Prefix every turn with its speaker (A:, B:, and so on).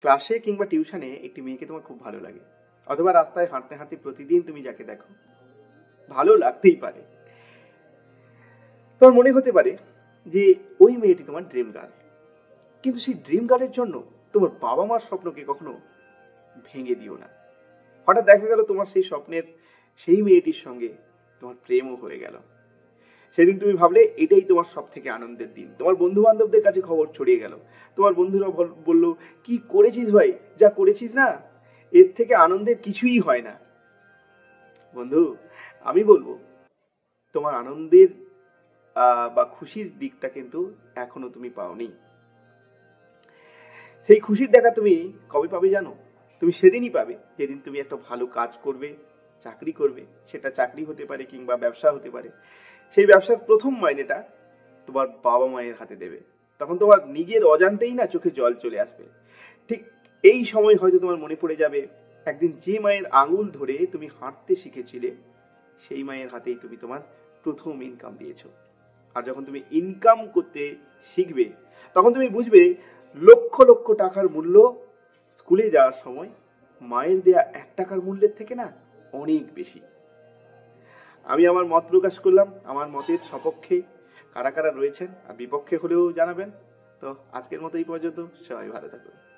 A: ক্লাসে কিংবা টিউশনে একটি মেয়েকে তোমার খুব ভালো লাগে। অথবা রাস্তায় হাঁটতে হাঁটতে প্রতিদিন তুমি যাকে দেখো। ভালো লাগতেই পারে। তোমার মনে হতে পারে যে ওই মেয়েটি তোমার ড্রিম গার্ল কিন্তু সেই ড্রিম গার্লের জন্য তোমার বাবা মার স্বপ্নকে কখনো ভেঙে দিও না। হঠাৎ দেখা গেল তোমার সেই স্বপ্নের সেই মেয়েটির সঙ্গে তোমার প্রেমও হয়ে গেল। সেদিন তুমি ভাবলে এটাই তোমার সব থেকে আনন্দের দিন। তোমার বন্ধু বান্ধবদের কাছে খবর ছড়িয়ে গেল। তোমার বন্ধুরা বল- বলল, কি করেছিস ভাই? যা করেছিস না? এর থেকে আনন্দের কিছুই হয় না। বন্ধু, আমি বলব, তোমার আনন্দের বা খুশির দিকটা কিন্তু এখনও তুমি পাওনি। সেই খুশির দেখা তুমি কবে পাবে জানো? তুমি সেদিনই পাবে, যেদিন তুমি একটা ভালো কাজ করবে, চাকরি করবে। সেটা চাকরি হতে পারে কিংবা ব্যবসা হতে পারে। সেই ব্যবসার প্রথম মাইনেটা তোমার বাবা মায়ের হাতে দেবে। তখন তোমার নিজের অজান্তেই না চোখে জল চলে আসবে। ঠিক এই সময় হয়তো তোমার মনে পড়ে যাবে, একদিন যে মায়ের আঙুল ধরে তুমি হাঁটতে শিখেছিলে, সেই মায়ের হাতেই তুমি তোমার প্রথম ইনকাম দিয়েছ। আর যখন তুমি ইনকাম করতে শিখবে, তখন তুমি বুঝবে লক্ষ লক্ষ টাকার মূল্য স্কুলে যাওয়ার সময় মায়ের দেয়া এক টাকার মূল্যের থেকে না অনেক বেশি। আমি আমার মত প্রকাশ করলাম, আমার মতের সপক্ষে কারা কারা রয়েছেন আর বিপক্ষে হলেও জানাবেন। তো আজকের মতো এই পর্যন্ত, সবাই ভালো থাকুন।